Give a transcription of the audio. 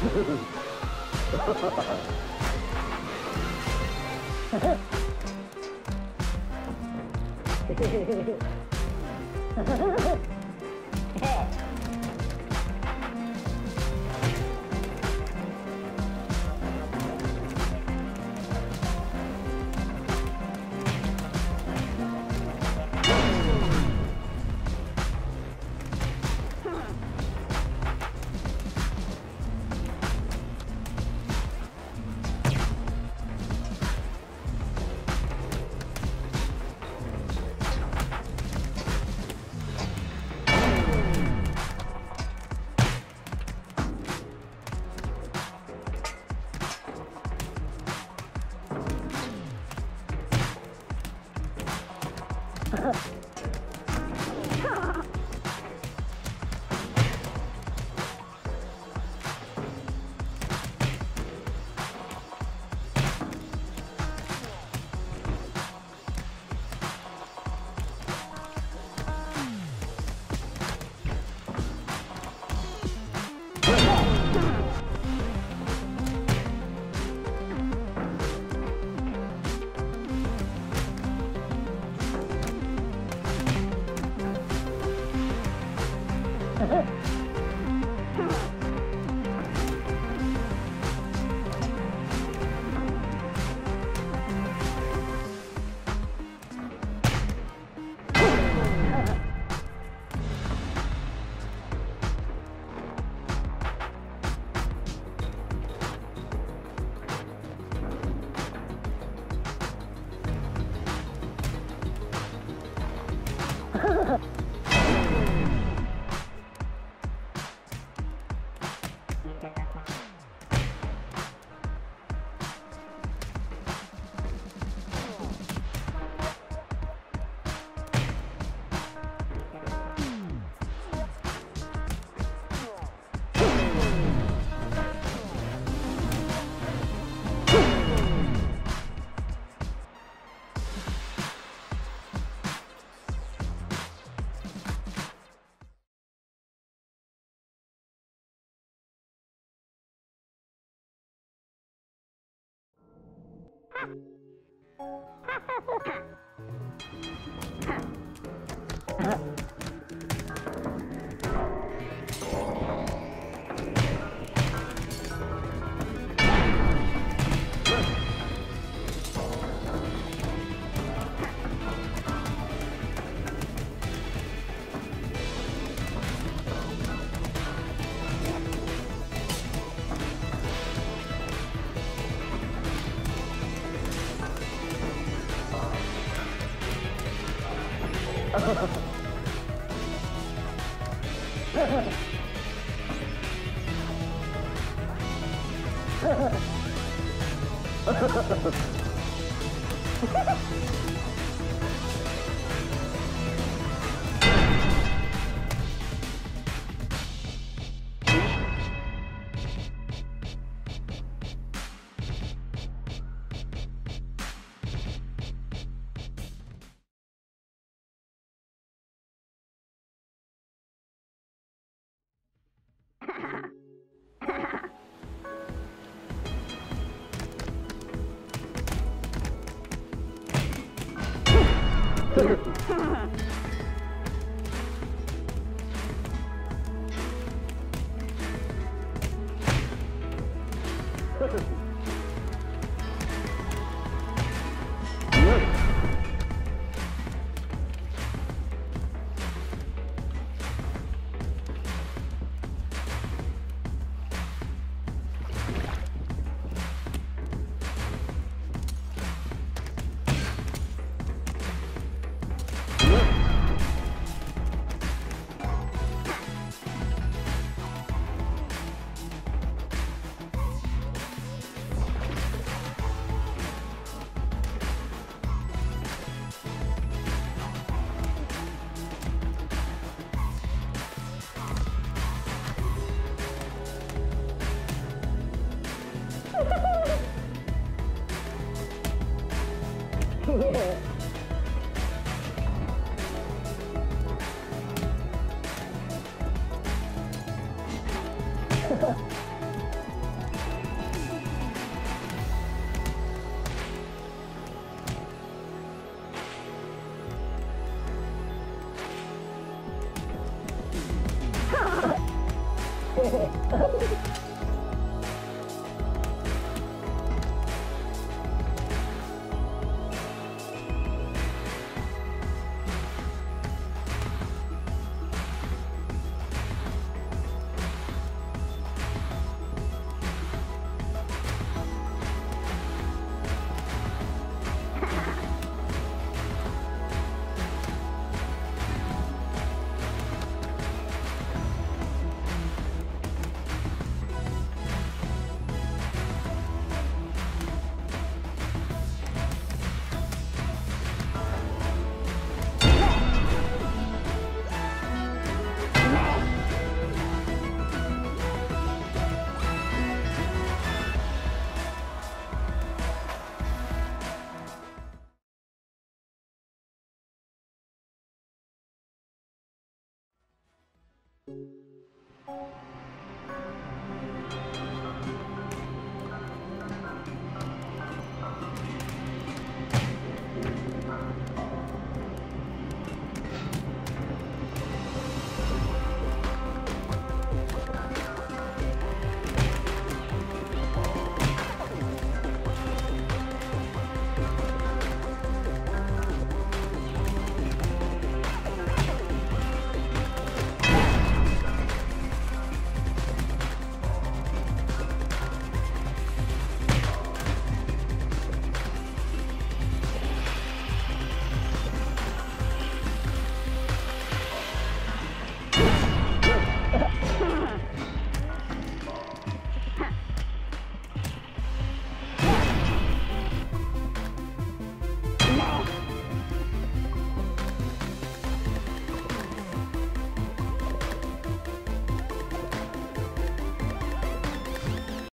Ha ha ha ha! 哈哈哈哈 Ha ha ha! Ha ha ha! Yeah. You